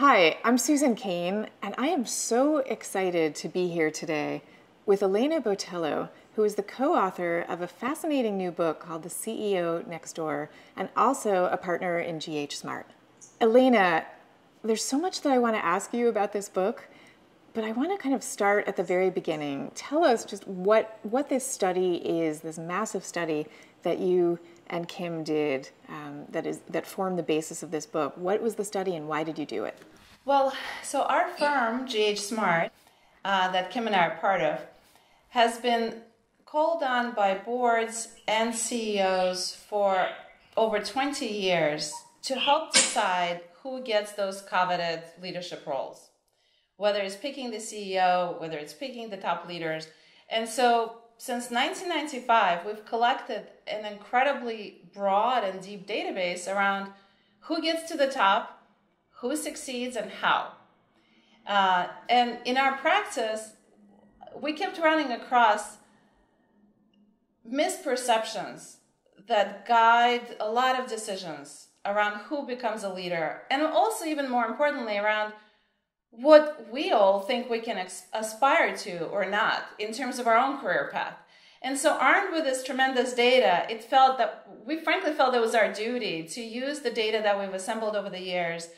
Hi, I'm Susan Cain, and I am so excited to be here today with Elena Botelho, who is the co author of a fascinating new book called The CEO Next Door, and also a partner in GH Smart. Elena, there's so much that I want to ask you about this book, but I want to kind of start at the very beginning. Tell us just what, what this study is, this massive study that you and Kim did um, that is that formed the basis of this book. What was the study and why did you do it? Well, so our firm, GH Smart, uh, that Kim and I are part of, has been called on by boards and CEOs for over 20 years to help decide who gets those coveted leadership roles, whether it's picking the CEO, whether it's picking the top leaders. And so since 1995, we've collected an incredibly broad and deep database around who gets to the top, who succeeds, and how. Uh, and in our practice, we kept running across misperceptions that guide a lot of decisions around who becomes a leader, and also, even more importantly, around what we all think we can aspire to or not in terms of our own career path. And so, armed with this tremendous data, it felt that we frankly felt it was our duty to use the data that we've assembled over the years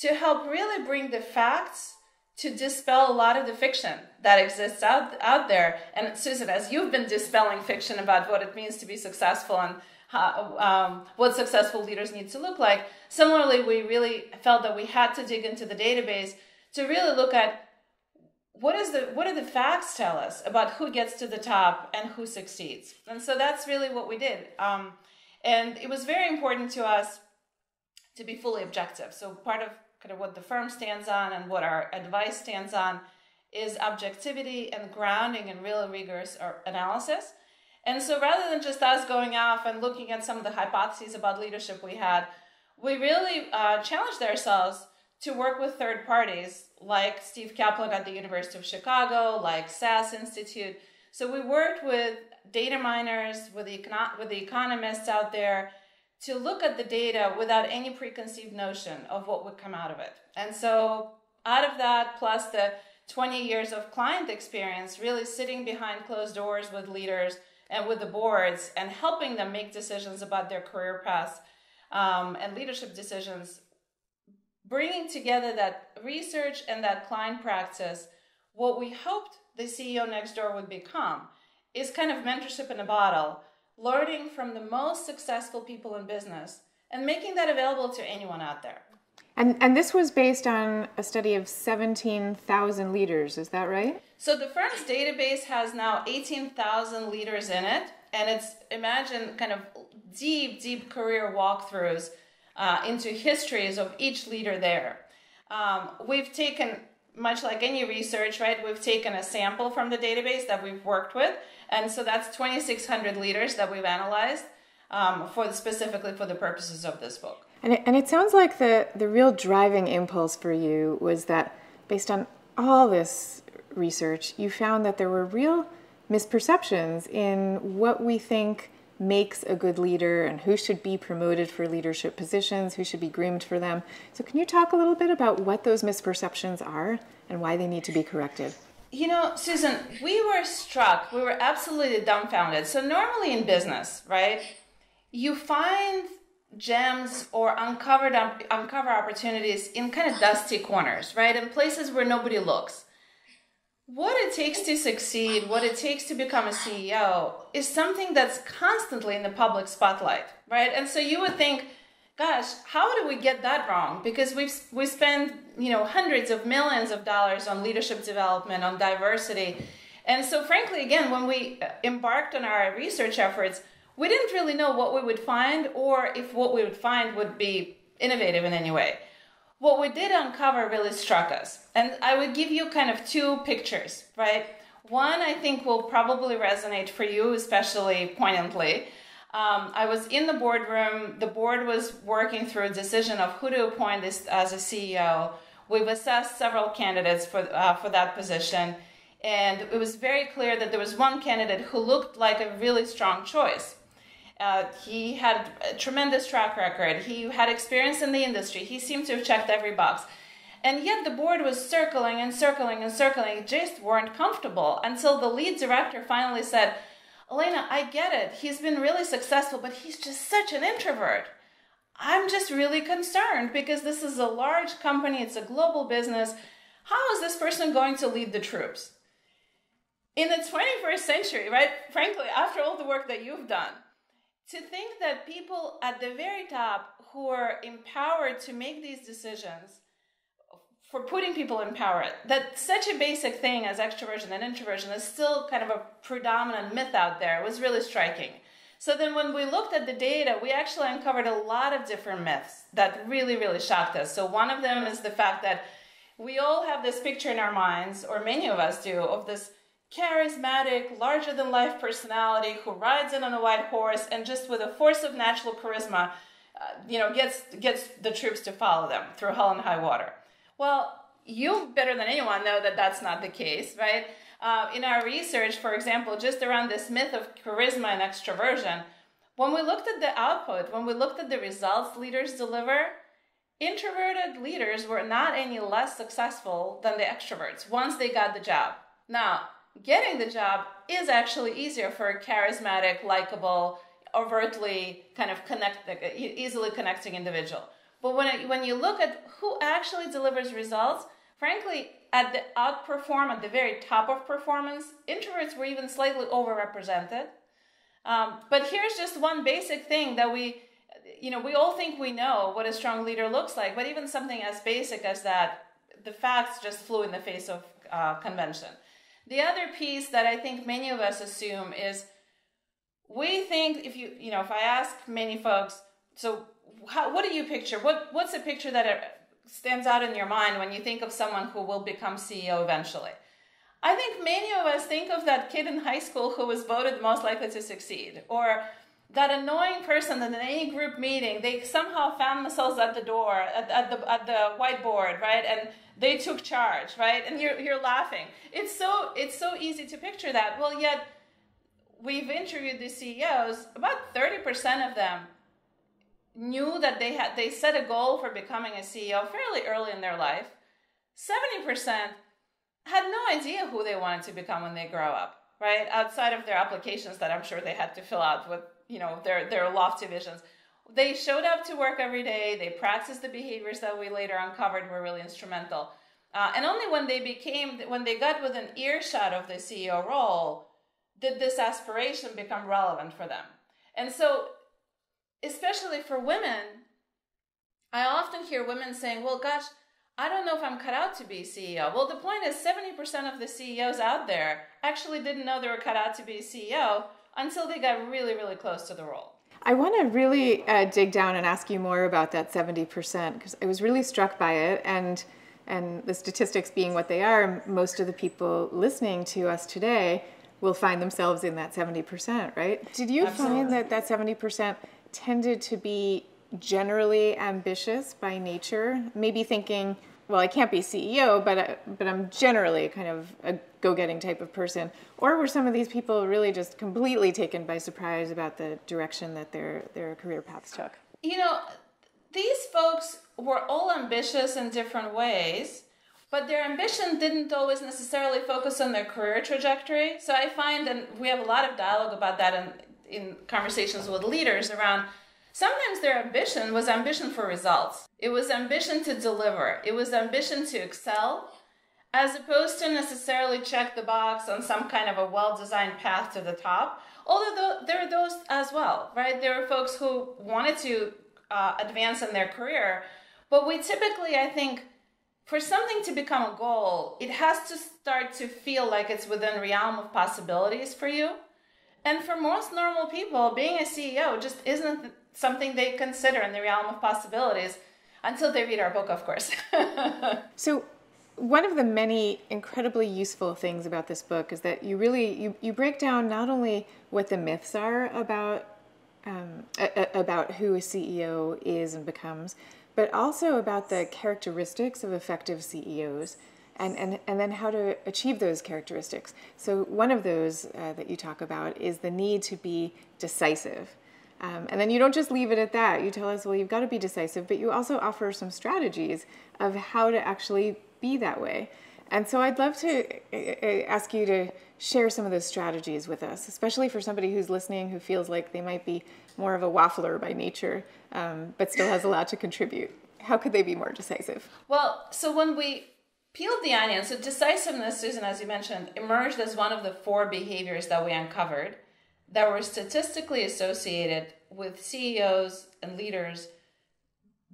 to help really bring the facts to dispel a lot of the fiction that exists out, out there. And Susan, as you've been dispelling fiction about what it means to be successful and how, um, what successful leaders need to look like, similarly, we really felt that we had to dig into the database to really look at what is the what do the facts tell us about who gets to the top and who succeeds? And so that's really what we did. Um, and it was very important to us to be fully objective. So part of kind of what the firm stands on and what our advice stands on is objectivity and grounding in real rigorous analysis. And so rather than just us going off and looking at some of the hypotheses about leadership we had we really uh, challenged ourselves to work with third parties like Steve Kaplan at the University of Chicago, like SAS Institute. So we worked with data miners, with the, with the economists out there to look at the data without any preconceived notion of what would come out of it. And so out of that, plus the 20 years of client experience, really sitting behind closed doors with leaders and with the boards and helping them make decisions about their career paths um, and leadership decisions, bringing together that research and that client practice, what we hoped the CEO next door would become is kind of mentorship in a bottle, learning from the most successful people in business and making that available to anyone out there. And, and this was based on a study of 17,000 leaders, is that right? So the firm's database has now 18,000 leaders in it, and it's imagine kind of deep, deep career walkthroughs uh, into histories of each leader there. Um, we've taken, much like any research, right, we've taken a sample from the database that we've worked with, and so that's 2,600 leaders that we've analyzed um, for specifically for the purposes of this book. And it, and it sounds like the, the real driving impulse for you was that based on all this research, you found that there were real misperceptions in what we think makes a good leader and who should be promoted for leadership positions, who should be groomed for them. So, can you talk a little bit about what those misperceptions are and why they need to be corrected? You know, Susan, we were struck, we were absolutely dumbfounded. So, normally in business, right, you find gems or uncovered uncover opportunities in kind of dusty corners, right, in places where nobody looks what it takes to succeed, what it takes to become a CEO is something that's constantly in the public spotlight, right? And so you would think, gosh, how do we get that wrong? Because we've we spend, you know, hundreds of millions of dollars on leadership development, on diversity. And so frankly, again, when we embarked on our research efforts, we didn't really know what we would find or if what we would find would be innovative in any way what we did uncover really struck us. And I would give you kind of two pictures, right? One I think will probably resonate for you, especially poignantly. Um, I was in the boardroom. The board was working through a decision of who to appoint this as a CEO. We've assessed several candidates for uh, for that position, and it was very clear that there was one candidate who looked like a really strong choice. Uh, he had a tremendous track record. He had experience in the industry. He seemed to have checked every box. And yet the board was circling and circling and circling, just weren't comfortable until the lead director finally said, Elena, I get it. He's been really successful, but he's just such an introvert. I'm just really concerned because this is a large company, it's a global business. How is this person going to lead the troops? In the 21st century, right? Frankly, after all the work that you've done, to think that people at the very top who are empowered to make these decisions for putting people in power that such a basic thing as extroversion and introversion is still kind of a predominant myth out there. Was really striking. So then when we looked at the data we actually uncovered a lot of different myths that really really shocked us. So one of them is the fact that we all have this picture in our minds or many of us do of this charismatic larger than life personality who rides in on a white horse and just with a force of natural charisma uh, you know gets gets the troops to follow them through hell and high water well, you better than anyone know that that's not the case, right? Uh, in our research, for example, just around this myth of charisma and extroversion, when we looked at the output, when we looked at the results leaders deliver, introverted leaders were not any less successful than the extroverts once they got the job. Now, getting the job is actually easier for a charismatic, likable, overtly kind of connect, easily connecting individual. But when, it, when you look at who actually delivers results, frankly, at the outperform, at the very top of performance, introverts were even slightly overrepresented. Um, but here's just one basic thing that we, you know, we all think we know what a strong leader looks like, but even something as basic as that, the facts just flew in the face of uh, convention. The other piece that I think many of us assume is we think if you, you know, if I ask many folks, so how, what do you picture? What what's a picture that stands out in your mind when you think of someone who will become CEO eventually? I think many of us think of that kid in high school who was voted most likely to succeed, or that annoying person in any group meeting they somehow found themselves at the door at, at the at the whiteboard, right? And they took charge, right? And you're you're laughing. It's so it's so easy to picture that. Well, yet we've interviewed the CEOs. About thirty percent of them knew that they had they set a goal for becoming a CEO fairly early in their life. 70% had no idea who they wanted to become when they grow up, right? Outside of their applications that I'm sure they had to fill out with, you know, their their lofty visions. They showed up to work every day, they practiced the behaviors that we later uncovered were really instrumental. Uh, and only when they became when they got within earshot of the CEO role did this aspiration become relevant for them. And so especially for women, I often hear women saying, well, gosh, I don't know if I'm cut out to be CEO. Well, the point is 70% of the CEOs out there actually didn't know they were cut out to be CEO until they got really, really close to the role. I want to really uh, dig down and ask you more about that 70% because I was really struck by it. And, and the statistics being what they are, most of the people listening to us today will find themselves in that 70%, right? Did you Absolutely. find that that 70% tended to be generally ambitious by nature, maybe thinking, well, I can't be CEO, but uh, but I'm generally kind of a go-getting type of person. Or were some of these people really just completely taken by surprise about the direction that their their career paths took? You know, these folks were all ambitious in different ways, but their ambition didn't always necessarily focus on their career trajectory. So I find, and we have a lot of dialogue about that in in conversations with leaders around sometimes their ambition was ambition for results. It was ambition to deliver. It was ambition to excel as opposed to necessarily check the box on some kind of a well-designed path to the top. Although there are those as well, right? There are folks who wanted to uh, advance in their career, but we typically, I think, for something to become a goal, it has to start to feel like it's within realm of possibilities for you. And for most normal people, being a CEO just isn't something they consider in the realm of possibilities until they read our book, of course. so, one of the many incredibly useful things about this book is that you really you, you break down not only what the myths are about um, a, a, about who a CEO is and becomes, but also about the characteristics of effective CEOs and, and, and then how to achieve those characteristics. So, one of those uh, that you talk about is the need to be decisive. Um, and then you don't just leave it at that. You tell us, well, you've got to be decisive, but you also offer some strategies of how to actually be that way. And so I'd love to uh, uh, ask you to share some of those strategies with us, especially for somebody who's listening who feels like they might be more of a waffler by nature, um, but still has a lot to contribute. How could they be more decisive? Well, so when we peeled the onion, so decisiveness, Susan, as you mentioned, emerged as one of the four behaviors that we uncovered that were statistically associated with CEOs and leaders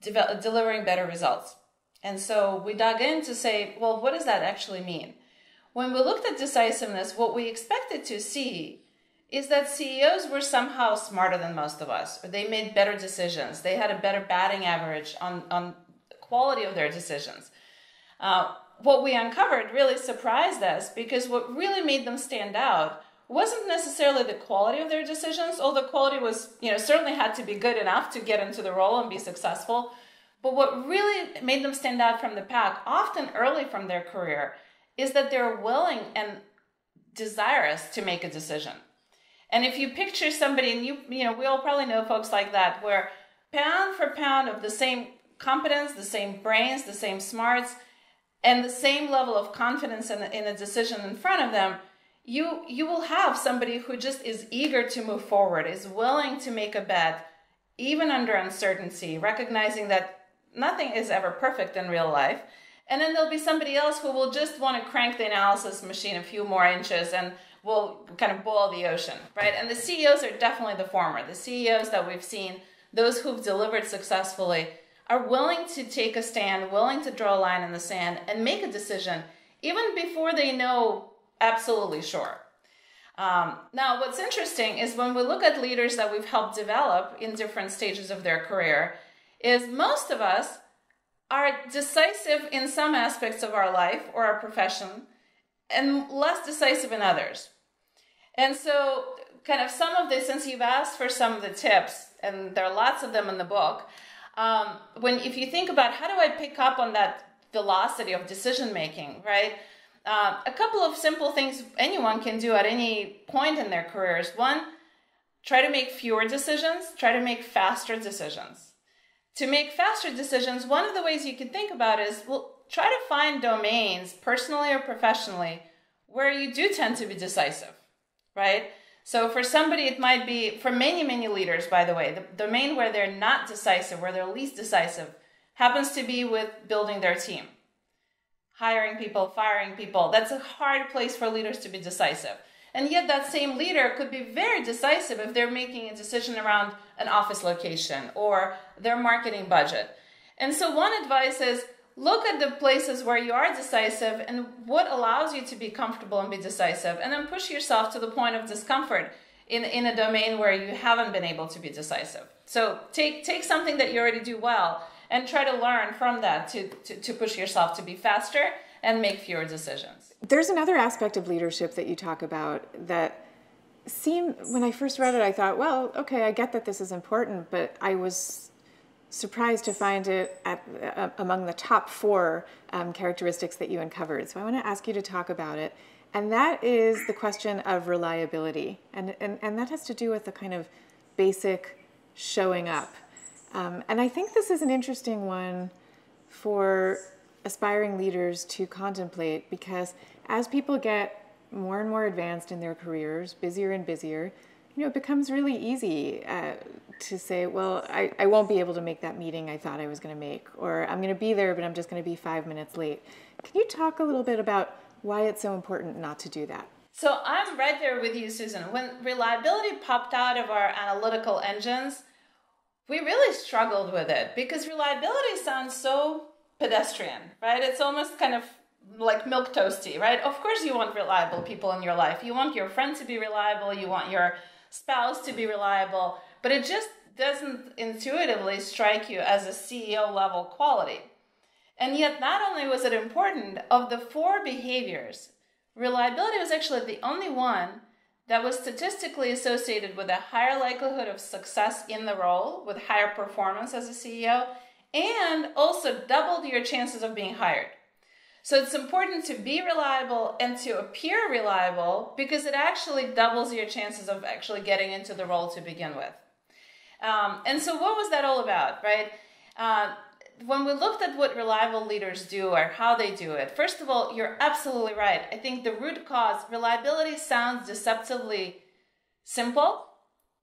de- delivering better results. And so we dug in to say, well, what does that actually mean? When we looked at decisiveness, what we expected to see is that CEOs were somehow smarter than most of us, or they made better decisions. They had a better batting average on, on quality of their decisions. Uh, what we uncovered really surprised us because what really made them stand out wasn't necessarily the quality of their decisions, although quality was, you know, certainly had to be good enough to get into the role and be successful. But what really made them stand out from the pack, often early from their career, is that they're willing and desirous to make a decision. And if you picture somebody, and you, you know, we all probably know folks like that, where pound for pound of the same competence, the same brains, the same smarts, and the same level of confidence in, in a decision in front of them, you you will have somebody who just is eager to move forward, is willing to make a bet, even under uncertainty, recognizing that nothing is ever perfect in real life. And then there'll be somebody else who will just want to crank the analysis machine a few more inches and will kind of boil the ocean, right? And the CEOs are definitely the former. The CEOs that we've seen, those who've delivered successfully, are willing to take a stand, willing to draw a line in the sand and make a decision even before they know absolutely sure. Um, now, what's interesting is when we look at leaders that we've helped develop in different stages of their career, is most of us are decisive in some aspects of our life or our profession and less decisive in others. And so, kind of some of this, since you've asked for some of the tips, and there are lots of them in the book, um, when if you think about how do I pick up on that velocity of decision making, right? Uh, a couple of simple things anyone can do at any point in their careers. One, try to make fewer decisions, try to make faster decisions. To make faster decisions, one of the ways you can think about is well, try to find domains, personally or professionally, where you do tend to be decisive, right? So for somebody, it might be, for many, many leaders, by the way, the domain where they're not decisive, where they're least decisive, happens to be with building their team hiring people, firing people. That's a hard place for leaders to be decisive. And yet, that same leader could be very decisive if they're making a decision around an office location or their marketing budget. And so, one advice is look at the places where you are decisive and what allows you to be comfortable and be decisive, and then push yourself to the point of discomfort in, in a domain where you haven't been able to be decisive. So, take, take something that you already do well and try to learn from that to, to, to push yourself to be faster and make fewer decisions. There's another aspect of leadership that you talk about that seemed, when I first read it, I thought, well, okay, I get that this is important, but I was surprised to find it at, uh, among the top four um, characteristics that you uncovered. So I want to ask you to talk about it. And that is the question of reliability. And, and, and that has to do with the kind of basic showing up. Um, and I think this is an interesting one for aspiring leaders to contemplate because as people get more and more advanced in their careers, busier and busier, you know, it becomes really easy uh, to say, well, I, I won't be able to make that meeting I thought I was going to make, or I'm going to be there, but I'm just going to be five minutes late. Can you talk a little bit about why it's so important not to do that? So I'm right there with you, Susan. When reliability popped out of our analytical engines, we really struggled with it because reliability sounds so pedestrian, right? It's almost kind of like milk toasty, right? Of course, you want reliable people in your life. You want your friend to be reliable. You want your spouse to be reliable, but it just doesn't intuitively strike you as a CEO level quality. And yet, not only was it important, of the four behaviors, reliability was actually the only one that was statistically associated with a higher likelihood of success in the role, with higher performance as a CEO, and also doubled your chances of being hired. So it's important to be reliable and to appear reliable because it actually doubles your chances of actually getting into the role to begin with. Um, and so, what was that all about, right? Uh, when we looked at what reliable leaders do or how they do it, first of all, you're absolutely right. I think the root cause, reliability sounds deceptively simple,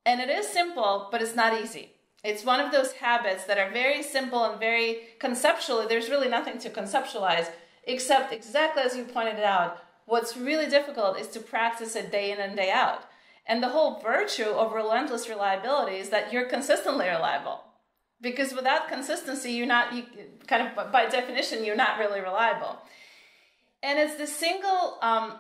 and it is simple, but it's not easy. It's one of those habits that are very simple and very conceptually, there's really nothing to conceptualize, except exactly as you pointed out, what's really difficult is to practice it day in and day out. And the whole virtue of relentless reliability is that you're consistently reliable because without consistency you're not you kind of by definition you're not really reliable. And it's the single um,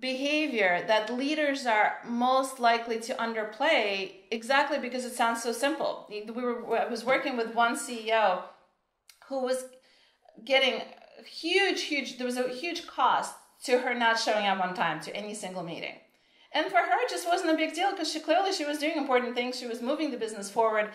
behavior that leaders are most likely to underplay exactly because it sounds so simple. We were i was working with one ceo who was getting huge huge there was a huge cost to her not showing up on time to any single meeting. And for her it just wasn't a big deal because she clearly she was doing important things. She was moving the business forward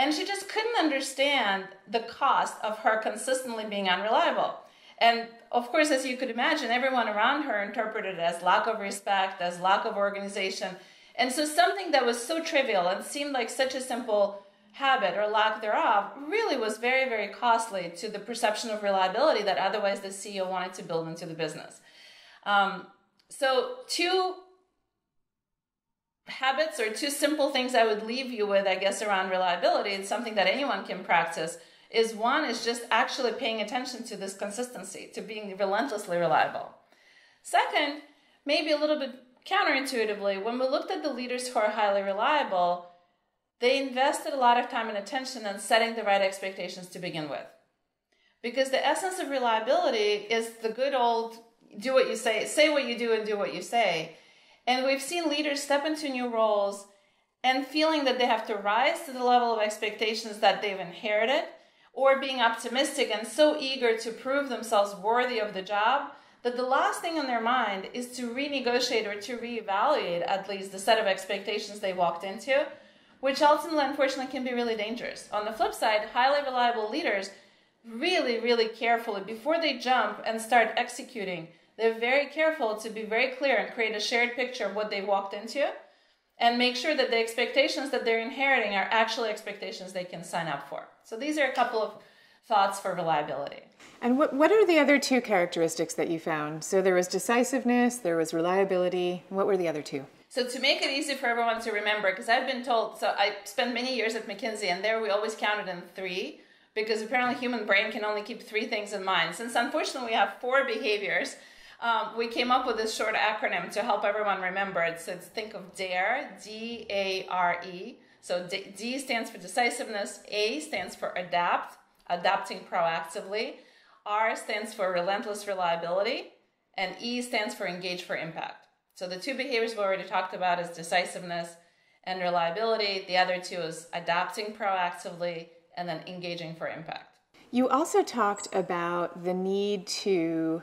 and she just couldn't understand the cost of her consistently being unreliable. And of course, as you could imagine, everyone around her interpreted it as lack of respect, as lack of organization. And so something that was so trivial and seemed like such a simple habit or lack thereof really was very, very costly to the perception of reliability that otherwise the CEO wanted to build into the business. Um, so, two habits or two simple things I would leave you with, I guess, around reliability. It's something that anyone can practice. Is one is just actually paying attention to this consistency, to being relentlessly reliable. Second, maybe a little bit counterintuitively, when we looked at the leaders who are highly reliable, they invested a lot of time and attention in setting the right expectations to begin with. Because the essence of reliability is the good old do what you say, say what you do, and do what you say. And we've seen leaders step into new roles and feeling that they have to rise to the level of expectations that they've inherited, or being optimistic and so eager to prove themselves worthy of the job that the last thing on their mind is to renegotiate or to reevaluate at least the set of expectations they walked into, which ultimately, unfortunately, can be really dangerous. On the flip side, highly reliable leaders really, really carefully, before they jump and start executing, they're very careful to be very clear and create a shared picture of what they walked into and make sure that the expectations that they're inheriting are actually expectations they can sign up for. So these are a couple of thoughts for reliability. And what, what are the other two characteristics that you found? So there was decisiveness, there was reliability. What were the other two? So to make it easy for everyone to remember, because I've been told, so I spent many years at McKinsey, and there we always counted in three, because apparently human brain can only keep three things in mind. Since unfortunately we have four behaviors, um, we came up with this short acronym to help everyone remember it. So think of DARE, D A R E. So D, D stands for decisiveness, A stands for adapt, adapting proactively, R stands for relentless reliability, and E stands for engage for impact. So the two behaviors we already talked about is decisiveness and reliability. The other two is adapting proactively and then engaging for impact. You also talked about the need to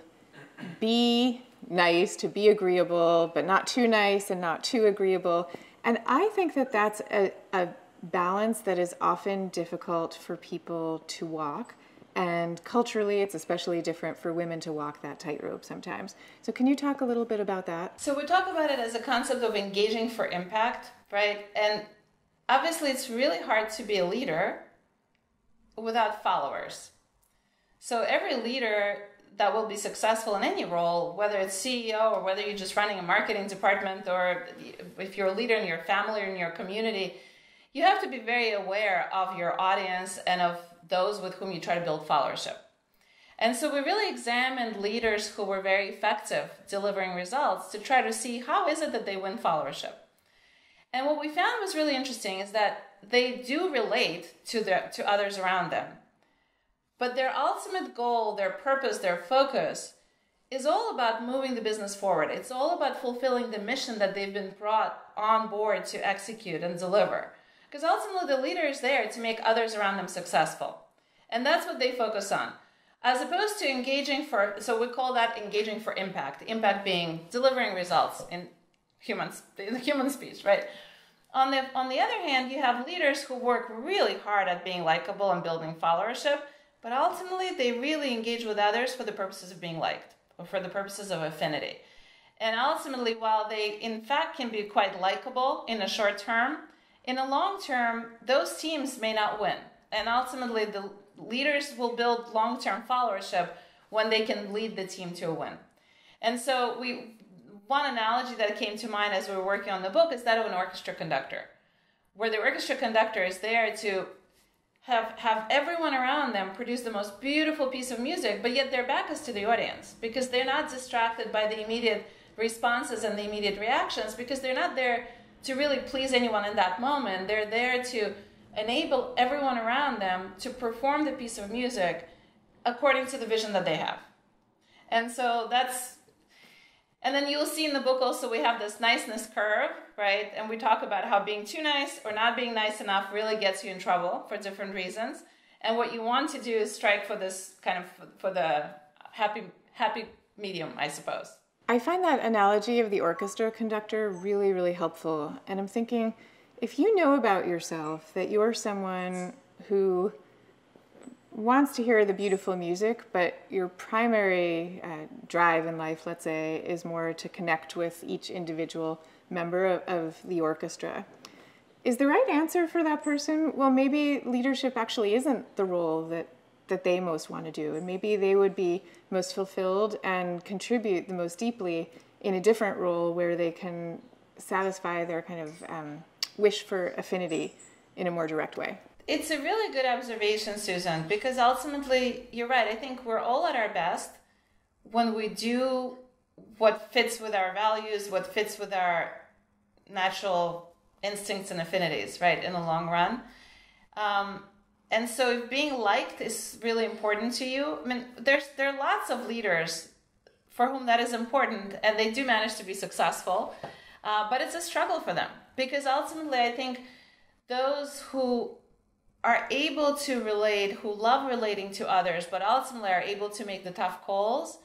be nice, to be agreeable, but not too nice and not too agreeable. And I think that that's a, a balance that is often difficult for people to walk. And culturally, it's especially different for women to walk that tightrope sometimes. So, can you talk a little bit about that? So, we talk about it as a concept of engaging for impact, right? And obviously, it's really hard to be a leader without followers. So, every leader that will be successful in any role, whether it's CEO or whether you're just running a marketing department or if you're a leader in your family or in your community, you have to be very aware of your audience and of those with whom you try to build followership. And so we really examined leaders who were very effective delivering results to try to see how is it that they win followership. And what we found was really interesting is that they do relate to the to others around them. But their ultimate goal, their purpose, their focus is all about moving the business forward. It's all about fulfilling the mission that they've been brought on board to execute and deliver. Because ultimately, the leader is there to make others around them successful. And that's what they focus on. As opposed to engaging for, so we call that engaging for impact. Impact being delivering results in humans, in the human speech, right? On the, on the other hand, you have leaders who work really hard at being likable and building followership but ultimately, they really engage with others for the purposes of being liked or for the purposes of affinity. And ultimately, while they in fact can be quite likable in a short term, in the long term, those teams may not win. And ultimately, the leaders will build long term followership when they can lead the team to a win. And so, we one analogy that came to mind as we were working on the book is that of an orchestra conductor, where the orchestra conductor is there to have have everyone around them produce the most beautiful piece of music, but yet their back is to the audience because they're not distracted by the immediate responses and the immediate reactions because they're not there to really please anyone in that moment. They're there to enable everyone around them to perform the piece of music according to the vision that they have. And so that's and then you'll see in the book also we have this niceness curve, right? And we talk about how being too nice or not being nice enough really gets you in trouble for different reasons. And what you want to do is strike for this kind of for the happy happy medium, I suppose. I find that analogy of the orchestra conductor really really helpful. And I'm thinking if you know about yourself that you're someone who wants to hear the beautiful music, but your primary uh, drive in life, let's say, is more to connect with each individual member of, of, the orchestra. Is the right answer for that person? Well, maybe leadership actually isn't the role that, that they most want to do, and maybe they would be most fulfilled and contribute the most deeply in a different role where they can satisfy their kind of um, wish for affinity in a more direct way. It's a really good observation, Susan, because ultimately, you're right. I think we're all at our best when we do what fits with our values, what fits with our natural instincts and affinities, right, in the long run. Um, and so, if being liked is really important to you, I mean, there's there are lots of leaders for whom that is important, and they do manage to be successful, uh, but it's a struggle for them because ultimately, I think those who are able to relate, who love relating to others, but ultimately are able to make the tough calls,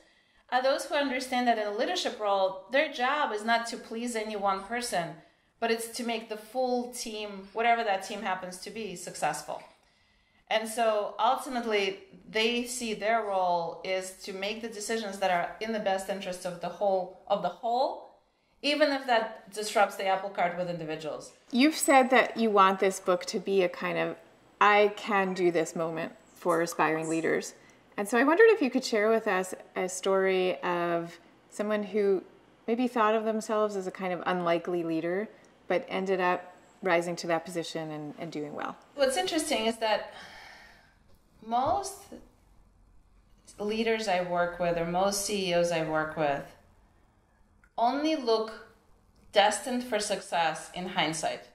are those who understand that in a leadership role, their job is not to please any one person, but it's to make the full team, whatever that team happens to be, successful. And so ultimately, they see their role is to make the decisions that are in the best interest of the whole of the whole, even if that disrupts the apple cart with individuals. You've said that you want this book to be a kind of I can do this moment for aspiring leaders. And so I wondered if you could share with us a story of someone who maybe thought of themselves as a kind of unlikely leader, but ended up rising to that position and, and doing well. What's interesting is that most leaders I work with, or most CEOs I work with, only look destined for success in hindsight.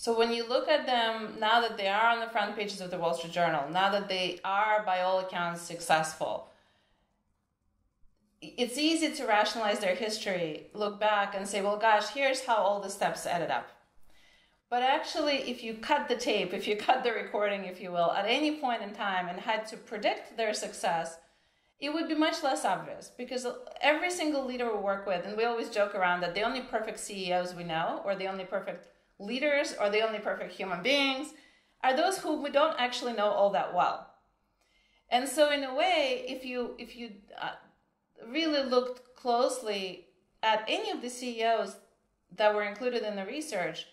So when you look at them now that they are on the front pages of the Wall Street Journal, now that they are by all accounts successful, it's easy to rationalize their history, look back and say, well, gosh, here's how all the steps added up. But actually, if you cut the tape, if you cut the recording, if you will, at any point in time and had to predict their success, it would be much less obvious because every single leader we work with, and we always joke around that the only perfect CEOs we know, or the only perfect leaders or the only perfect human beings are those who we don't actually know all that well. And so, in a way, if you if you uh, really looked closely at any of the CEOs that were included in the research,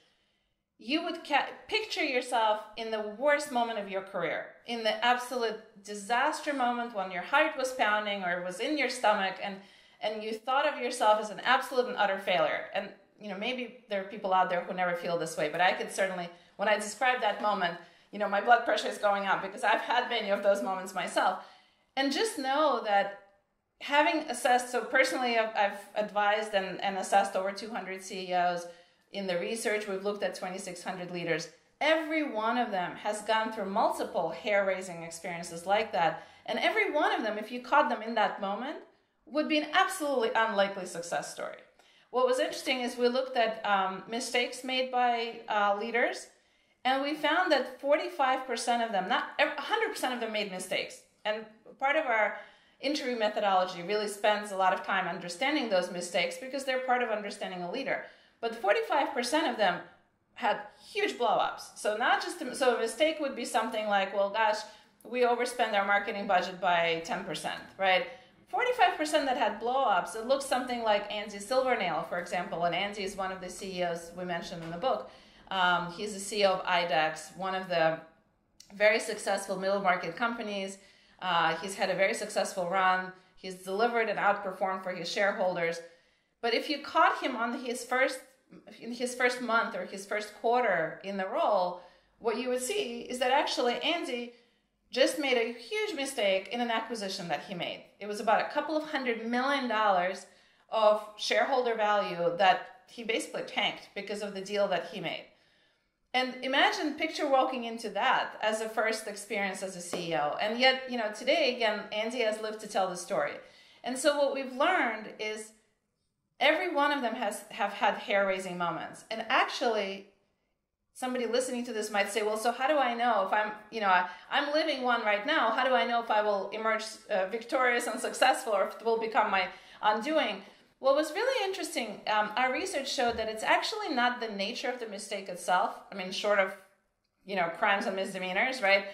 you would ca- picture yourself in the worst moment of your career, in the absolute disaster moment when your heart was pounding or was in your stomach, and and you thought of yourself as an absolute and utter failure. And you know, maybe there are people out there who never feel this way, but I could certainly, when I describe that moment, you know, my blood pressure is going up because I've had many of those moments myself. And just know that having assessed, so personally, I've, I've advised and, and assessed over 200 CEOs. In the research, we've looked at 2,600 leaders. Every one of them has gone through multiple hair raising experiences like that. And every one of them, if you caught them in that moment, would be an absolutely unlikely success story. What was interesting is we looked at um, mistakes made by uh, leaders, and we found that 45% of them, not 100% of them, made mistakes. And part of our interview methodology really spends a lot of time understanding those mistakes because they're part of understanding a leader. But 45% of them had huge blowups. So not just so a mistake would be something like, well, gosh, we overspend our marketing budget by 10%, right? 45% that had blowups, it looks something like Andy Silvernail, for example, and Andy is one of the CEOs we mentioned in the book. Um, he's the CEO of IDEX, one of the very successful middle market companies. Uh, he's had a very successful run. He's delivered and outperformed for his shareholders. But if you caught him on his first in his first month or his first quarter in the role, what you would see is that actually Andy just made a huge mistake in an acquisition that he made. It was about a couple of hundred million dollars of shareholder value that he basically tanked because of the deal that he made. And imagine, picture walking into that as a first experience as a CEO. And yet, you know, today, again, Andy has lived to tell the story. And so what we've learned is every one of them has have had hair-raising moments. And actually, somebody listening to this might say, well, so how do I know if I'm, you know, I, am living one right now. How do I know if I will emerge uh, victorious and successful or if it will become my undoing? What was really interesting, um, our research showed that it's actually not the nature of the mistake itself. I mean, short of, you know, crimes and misdemeanors, right?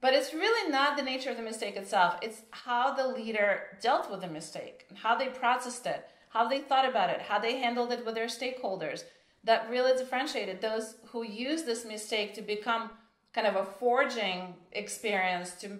But it's really not the nature of the mistake itself. It's how the leader dealt with the mistake, how they processed it, how they thought about it, how they handled it with their stakeholders that really differentiated those who use this mistake to become kind of a forging experience to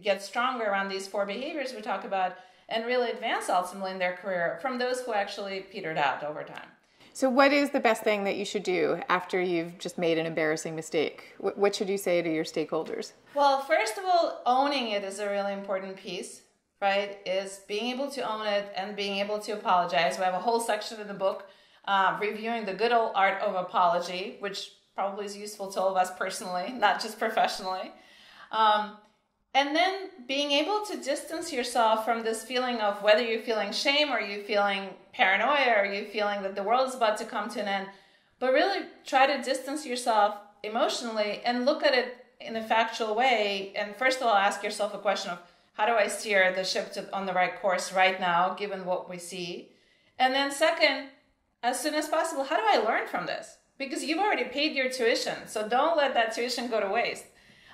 get stronger around these four behaviors we talk about and really advance ultimately in their career from those who actually petered out over time. So, what is the best thing that you should do after you've just made an embarrassing mistake? What should you say to your stakeholders? Well, first of all, owning it is a really important piece, right? Is being able to own it and being able to apologize. We have a whole section in the book uh, reviewing the good old art of apology, which probably is useful to all of us personally, not just professionally. Um, and then being able to distance yourself from this feeling of whether you're feeling shame or you're feeling paranoia or you're feeling that the world is about to come to an end, but really try to distance yourself emotionally and look at it in a factual way. And first of all, ask yourself a question of how do I steer the ship to, on the right course right now, given what we see? And then, second, as soon as possible, how do I learn from this? Because you've already paid your tuition, so don't let that tuition go to waste.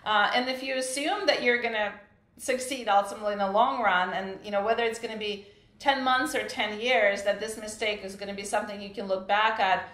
Uh, and if you assume that you're going to succeed ultimately in the long run, and you know whether it's going to be 10 months or 10 years, that this mistake is going to be something you can look back at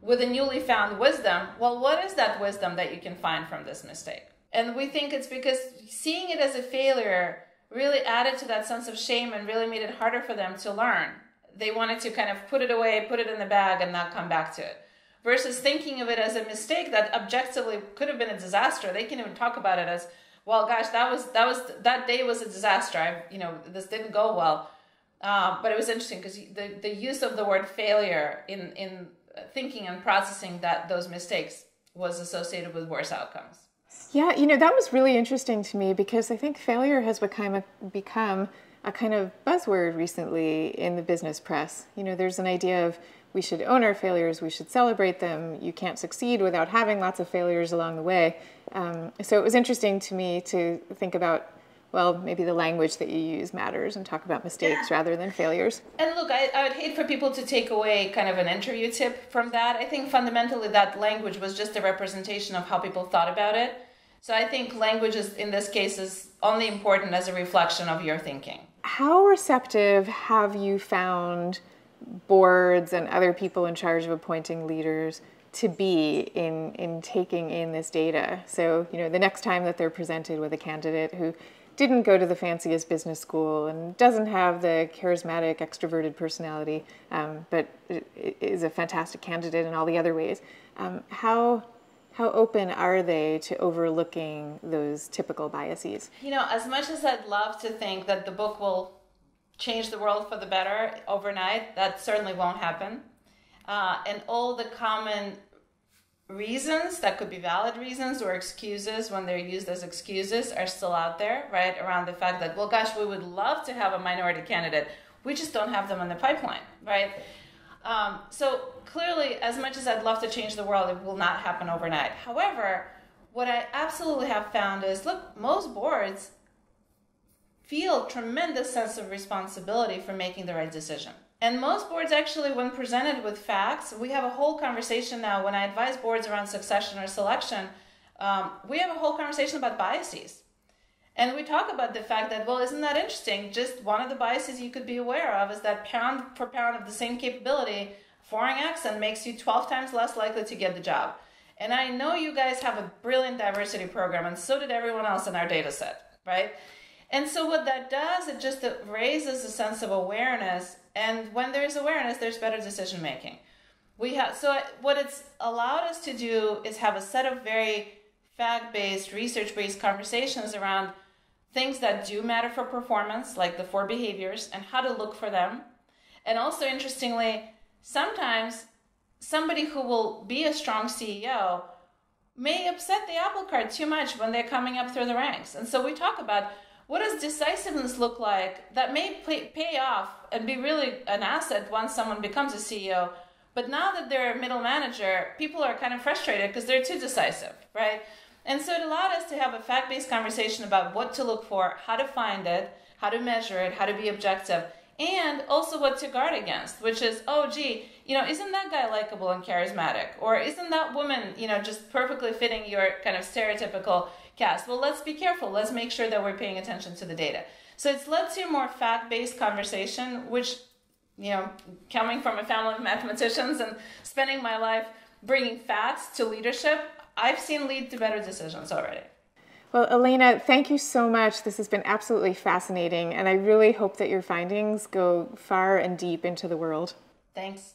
with a newly found wisdom. Well, what is that wisdom that you can find from this mistake? And we think it's because seeing it as a failure really added to that sense of shame and really made it harder for them to learn. They wanted to kind of put it away, put it in the bag, and not come back to it versus thinking of it as a mistake that objectively could have been a disaster. They can even talk about it as, well, gosh, that was that was that day was a disaster. I, you know, this didn't go well. Uh, but it was interesting because the the use of the word failure in in thinking and processing that those mistakes was associated with worse outcomes. Yeah, you know that was really interesting to me because I think failure has become a, become a kind of buzzword recently in the business press. You know, there's an idea of we should own our failures, we should celebrate them. You can't succeed without having lots of failures along the way. Um, so it was interesting to me to think about, well, maybe the language that you use matters and talk about mistakes yeah. rather than failures. And look, I, I would hate for people to take away kind of an interview tip from that. I think fundamentally that language was just a representation of how people thought about it. So I think language is, in this case, is only important as a reflection of your thinking. How receptive have you found? boards and other people in charge of appointing leaders to be in in taking in this data. So, you know, the next time that they're presented with a candidate who didn't go to the fanciest business school and doesn't have the charismatic, extroverted personality, um, but is a fantastic candidate in all the other ways. Um, how how open are they to overlooking those typical biases? You know, as much as I'd love to think that the book will change the world for the better overnight. That certainly won't happen. Uh, and all the common reasons that could be valid reasons or excuses when they're used as excuses are still out there, right? Around the fact that, well, gosh, we would love to have a minority candidate. We just don't have them in the pipeline, right? Um, so clearly, as much as I'd love to change the world, it will not happen overnight. However, what I absolutely have found is look, most boards feel tremendous sense of responsibility for making the right decision. And most boards actually, when presented with facts, we have a whole conversation now. When I advise boards around succession or selection, um, we have a whole conversation about biases. And we talk about the fact that, well, isn't that interesting? Just one of the biases you could be aware of is that pound for pound of the same capability, foreign accent makes you 12 times less likely to get the job. And I know you guys have a brilliant diversity program, and so did everyone else in our data set, right? And so what that does, it just raises a sense of awareness. And when there's awareness, there's better decision making. We have so what it's allowed us to do is have a set of very fact-based, research-based conversations around things that do matter for performance, like the four behaviors, and how to look for them. And also, interestingly, sometimes somebody who will be a strong CEO may upset the apple cart too much when they're coming up through the ranks. And so we talk about what does decisiveness look like that may pay, pay off and be really an asset once someone becomes a CEO. But now that they're a middle manager, people are kind of frustrated because they're too decisive, right? And so it allowed us to have a fact based conversation about what to look for, how to find it, how to measure it, how to be objective, and also what to guard against, which is, oh, gee, you know, isn't that guy likable and charismatic? Or isn't that woman, you know, just perfectly fitting your kind of stereotypical cast? Well, let's be careful. Let's make sure that we're paying attention to the data. So it's led to a more fact based conversation, which, you know, coming from a family of mathematicians and spending my life bringing facts to leadership, I've seen lead to better decisions already. Well, Elena, thank you so much. This has been absolutely fascinating, and I really hope that your findings go far and deep into the world. Thanks.